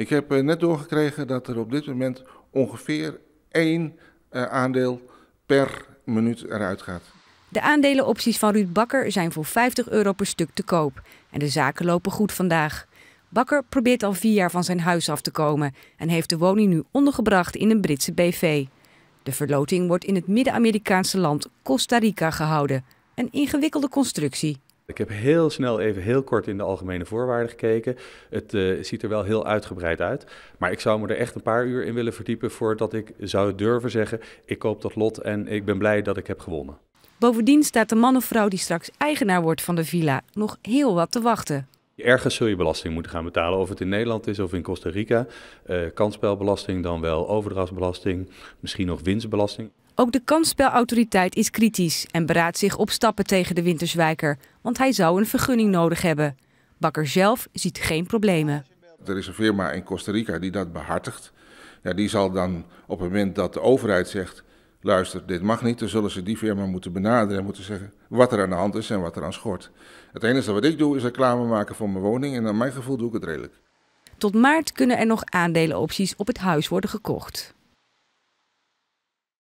Ik heb eh, net doorgekregen dat er op dit moment ongeveer één uh, aandeel per minuut eruit gaat. De aandelenopties van Ruud Bakker zijn voor 50 euro per stuk te koop. En de zaken lopen goed vandaag. Bakker probeert al vier jaar van zijn huis af te komen en heeft de woning nu ondergebracht in een Britse BV. De verloting wordt in het Midden-Amerikaanse land Costa Rica gehouden. Een ingewikkelde constructie. Ik heb heel snel even heel kort in de algemene voorwaarden gekeken. Het uh, ziet er wel heel uitgebreid uit. Maar ik zou me er echt een paar uur in willen verdiepen voordat ik zou durven zeggen: ik koop dat lot en ik ben blij dat ik heb gewonnen. Bovendien staat de man of vrouw die straks eigenaar wordt van de villa nog heel wat te wachten. Ergens zul je belasting moeten gaan betalen, of het in Nederland is of in Costa Rica. Uh, kansspelbelasting, dan wel overdrachtsbelasting, misschien nog winstbelasting. Ook de kansspelautoriteit is kritisch en beraadt zich op stappen tegen de Winterswijker, want hij zou een vergunning nodig hebben. Bakker zelf ziet geen problemen. Er is een firma in Costa Rica die dat behartigt. Ja, die zal dan op het moment dat de overheid zegt, luister, dit mag niet, dan zullen ze die firma moeten benaderen en moeten zeggen wat er aan de hand is en wat er aan schort. Het enige wat ik doe is reclame maken voor mijn woning en naar mijn gevoel doe ik het redelijk. Tot maart kunnen er nog aandelenopties op het huis worden gekocht.